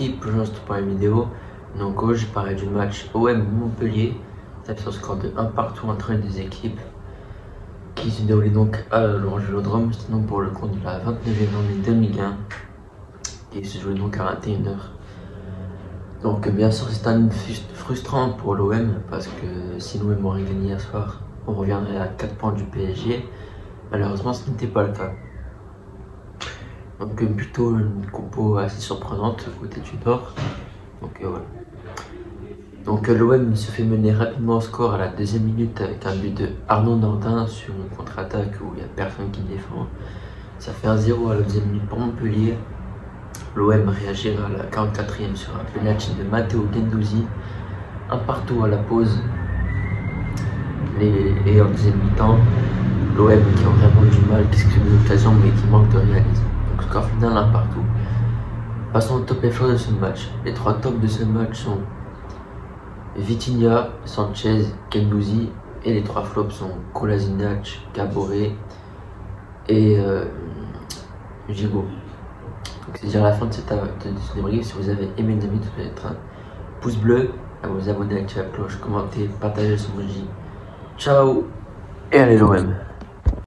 je lance pour la vidéo. Donc je parler du match OM Montpellier, tape sur score de 1 partout entre les deux équipes, qui se déroulait donc à l'Orange sinon pour le compte de la 29e journée 2001, qui se jouait donc à 21h. Donc bien sûr, c'est un frustrant pour l'OM, parce que si l'OM aurait gagné hier soir, on reviendrait à 4 points du PSG. Malheureusement, ce n'était pas le cas. Donc plutôt une compo assez surprenante côté du Nord. Donc euh, voilà. Donc euh, l'OM se fait mener rapidement au score à la deuxième minute avec un but de Arnaud Nordin sur une contre-attaque où il n'y a personne qui défend. Ça fait un 0 à la deuxième minute pour Montpellier. L'OM réagira à la 44e sur un penalty de Matteo Gendouzi. Un partout à la pause. Et en deuxième mi-temps, l'OM qui a vraiment du mal, qui se crée l'occasion mais qui manque de réalisme score final un partout. Passons au top et flop de ce match. Les trois tops de ce match sont Vitinha, Sanchez, Kendouzi et les trois flops sont Kolasinac, Gaboré et euh, c'est déjà la fin de cette de débrief. Si vous avez aimé le vous pouvez mettre un pouce bleu, à vous abonner, activer la cloche, commenter, partager ce emoji. Ciao et allez l'OM